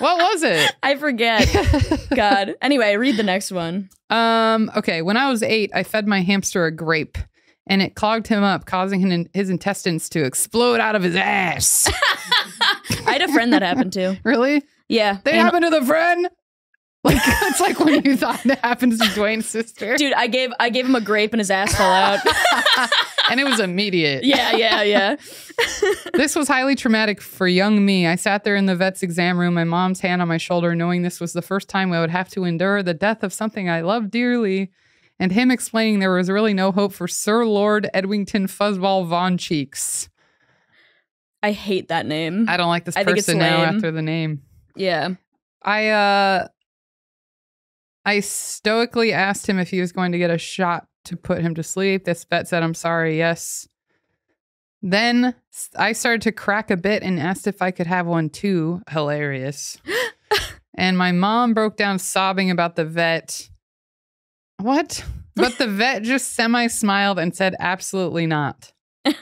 What was it? I forget. God. Anyway, read the next one. Um, okay. When I was eight, I fed my hamster a grape and it clogged him up, causing him, his intestines to explode out of his ass. I had a friend that happened to. really? Yeah. They happened to the friend? Like, it's like when you thought it happens to Dwayne's sister. Dude, I gave I gave him a grape and his ass fell out. and it was immediate. yeah, yeah, yeah. This was highly traumatic for young me. I sat there in the vet's exam room, my mom's hand on my shoulder, knowing this was the first time I would have to endure the death of something I loved dearly, and him explaining there was really no hope for Sir Lord Edwington Fuzzball Von Cheeks. I hate that name. I don't like this I think it's person now after the name. yeah. I uh I stoically asked him if he was going to get a shot to put him to sleep. This vet said, I'm sorry, yes. Then I started to crack a bit and asked if I could have one too. Hilarious. and my mom broke down sobbing about the vet. What? But the vet just semi smiled and said, absolutely not.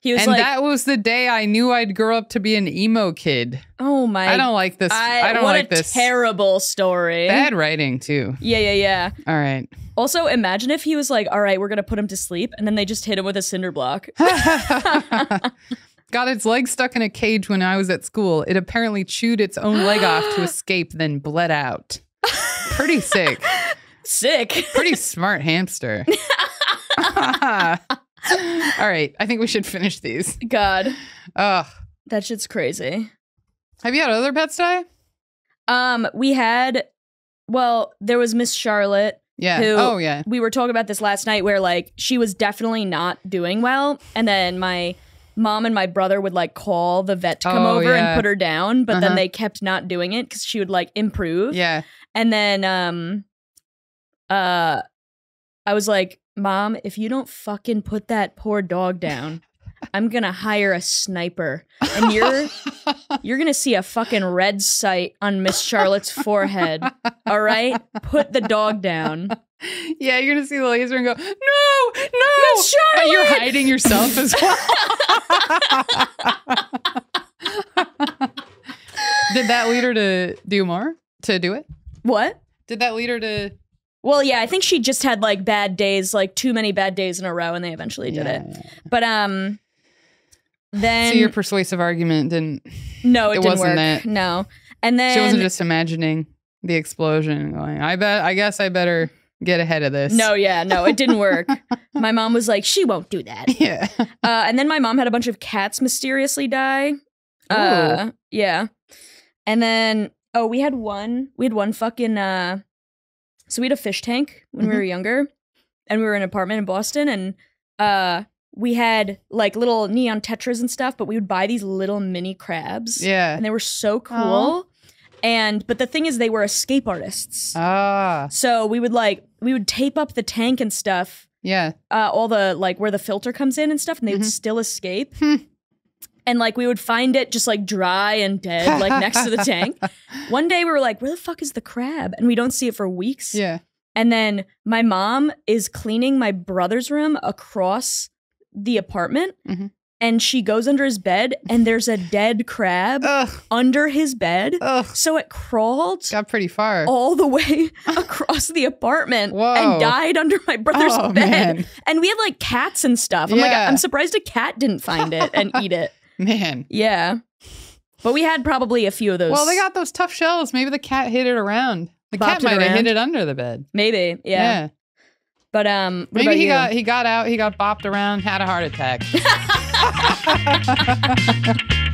He was And like, that was the day I knew I'd grow up to be an emo kid. "Oh my I don't like this. I, don't what like a this. terrible story." Bad writing, too. Yeah, yeah, yeah. All right. Also, imagine if he was like, "All right, we're gonna put him to sleep," and then they just hit him with a cinder block. Got its leg stuck in a cage when I was at school. It apparently chewed its own leg off to escape, then bled out. Pretty sick. Sick. Pretty smart hamster. All right. I think we should finish these. God, Ugh. that shit's crazy. Have you had other pets die? Um, we had, well, there was Miss Charlotte. Yeah. Who- oh, yeah. We were talking about this last night, where like she was definitely not doing well, and then my mom and my brother would like call the vet to come Oh, over yeah. and put her down, but Uh-huh. then they kept not doing it because she would like improve. Yeah. And then um uh I was like, Mom, if you don't fucking put that poor dog down, I'm gonna hire a sniper. And you're you're gonna see a fucking red sight on Miss Charlotte's forehead. All right? Put the dog down. Yeah, you're gonna see the laser and go, no, no. Miss But you're hiding yourself as well. Did that lead her to do more? To do it? What? Did that lead her to Well, yeah, I think she just had like bad days, like too many bad days in a row, and they eventually did it. But um then So your persuasive argument didn't no, it, it didn't wasn't work. that. No. And then she wasn't just imagining the explosion and going, I bet I guess I better get ahead of this. No, yeah, no, it didn't work. my mom was like, she won't do that. Yeah. Uh, and then my mom had a bunch of cats mysteriously die. Uh, yeah. And then oh, we had one. We had one fucking. Uh, so we had a fish tank when we Mhm. were younger, and we were in an apartment in Boston, and uh, we had like little neon tetras and stuff. But we would buy these little mini crabs, Yeah. and they were so cool. Aw. And but the thing is, they were escape artists. Ah. so we would like we would tape up the tank and stuff Yeah. uh, all the like where the filter comes in and stuff, and they would Mhm. still escape. And like we would find it just like dry and dead, like next to the tank. One day we were like, "Where the fuck is the crab?" And we don't see it for weeks. Yeah. And then my mom is cleaning my brother's room across the apartment, Mhm. and she goes under his bed, and there's a dead crab Ugh. under his bed. Ugh. So it crawled Got pretty far. all the way across the apartment Whoa. and died under my brother's Oh, bed. man. And we had like cats and stuff. I'm like, I'm surprised a cat didn't find it and eat it. Man. Yeah. But we had probably a few of those. Well, they got those tough shells. Maybe the cat hit it around. The cat might have hit it under the bed. maybe, yeah. But um, Maybe he you? got he got out, he got bopped around, had a heart attack.